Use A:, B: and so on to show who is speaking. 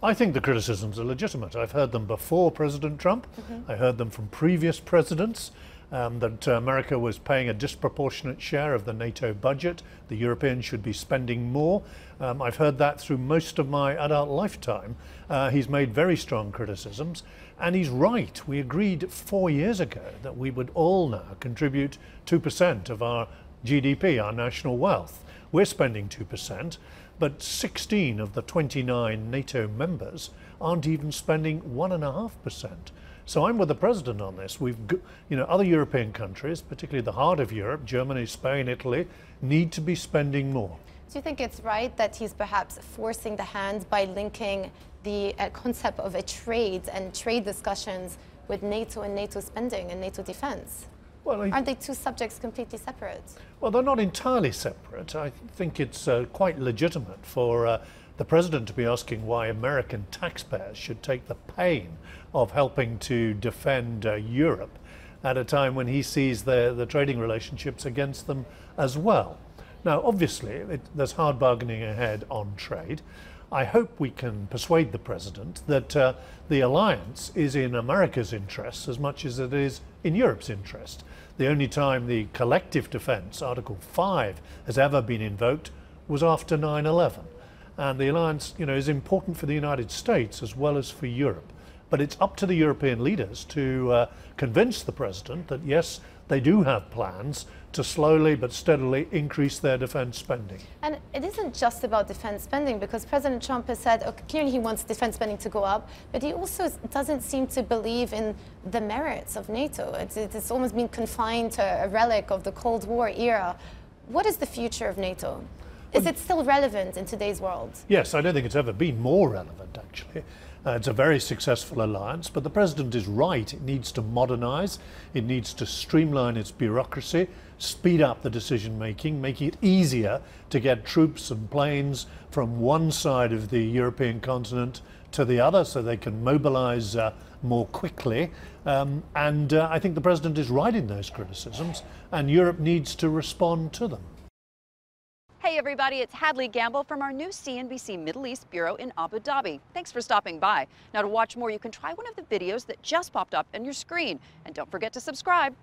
A: I think the criticisms are legitimate. I've heard them before President Trump. I heard them from previous presidents. Um, that uh, America was paying a disproportionate share of the NATO budget. The Europeans should be spending more. Um, I've heard that through most of my adult lifetime. Uh, he's made very strong criticisms, and he's right. We agreed four years ago that we would all now contribute 2% of our GDP, our national wealth. We're spending 2%, but 16 of the 29 NATO members aren't even spending 1.5%. So I'm with the president on this. We've, you know, other European countries, particularly the heart of Europe, Germany, Spain, Italy, need to be spending more.
B: Do you think it's right that he's perhaps forcing the hand by linking the uh, concept of a trade and trade discussions with NATO and NATO spending and NATO defense? Well, I, Aren't they two subjects completely separate?
A: Well, they're not entirely separate. I think it's uh, quite legitimate for uh, the president to be asking why American taxpayers should take the pain of helping to defend uh, Europe at a time when he sees the, the trading relationships against them as well. Now, obviously, it, there's hard bargaining ahead on trade. I hope we can persuade the president that uh, the alliance is in America's interests as much as it is in Europe's interest. The only time the collective defense, Article 5, has ever been invoked was after 9 11. And the alliance, you know, is important for the United States as well as for Europe. But it's up to the European leaders to uh, convince the president that yes, they do have plans to slowly but steadily increase their defense spending.
B: And it isn't just about defense spending because President Trump has said okay, clearly he wants defense spending to go up, but he also doesn't seem to believe in the merits of NATO. It's, it's almost been confined to a relic of the Cold War era. What is the future of NATO? Is it still relevant in today's world?
A: Yes, I don't think it's ever been more relevant, actually. Uh, it's a very successful alliance, but the president is right. It needs to modernize, it needs to streamline its bureaucracy, speed up the decision making, making it easier to get troops and planes from one side of the European continent to the other so they can mobilize uh, more quickly. Um, and uh, I think the president is right in those criticisms, and Europe needs to respond to them.
C: Hey everybody, it's Hadley Gamble from our new CNBC Middle East Bureau in Abu Dhabi. Thanks for stopping by. Now to watch more, you can try one of the videos that just popped up on your screen. And don't forget to subscribe.